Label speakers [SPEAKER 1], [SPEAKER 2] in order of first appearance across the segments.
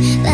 [SPEAKER 1] like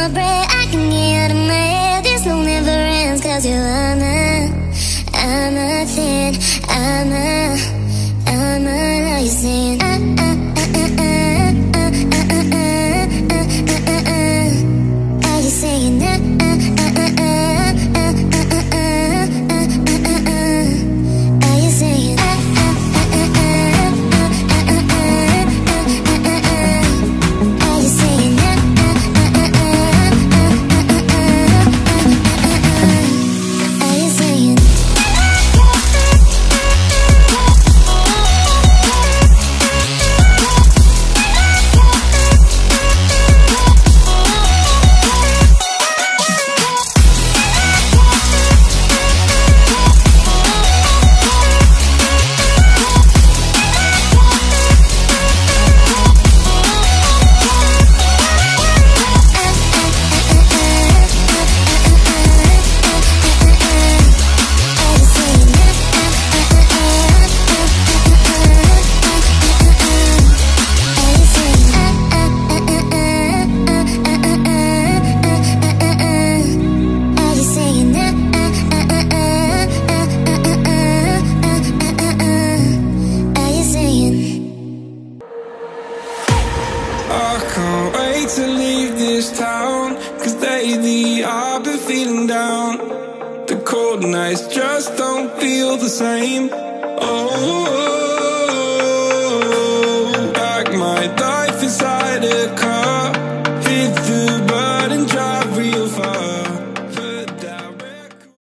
[SPEAKER 1] my breath I can get out of my head This no never ends Cause you are my I'm a thin I'm a I'm a rising Are ah, ah, ah
[SPEAKER 2] lately I've been feeling down. The cold nights just don't feel the same. Oh, back my life inside a car.